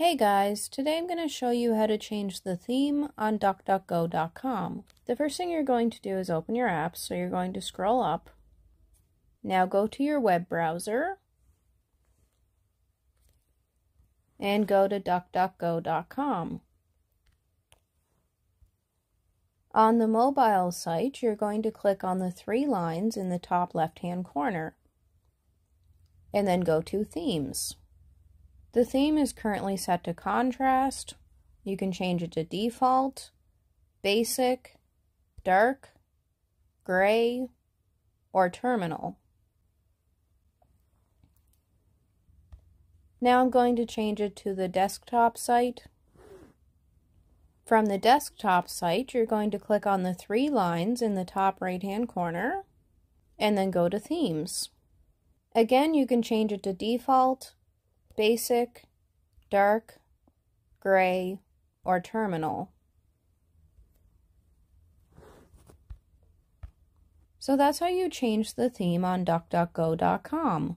Hey guys, today I'm going to show you how to change the theme on DuckDuckGo.com. The first thing you're going to do is open your app, so you're going to scroll up. Now go to your web browser and go to DuckDuckGo.com. On the mobile site, you're going to click on the three lines in the top left-hand corner and then go to Themes. The theme is currently set to contrast. You can change it to default, basic, dark, gray, or terminal. Now I'm going to change it to the desktop site. From the desktop site, you're going to click on the three lines in the top right hand corner and then go to themes. Again, you can change it to default, basic, dark, gray, or terminal. So that's how you change the theme on DuckDuckGo.com.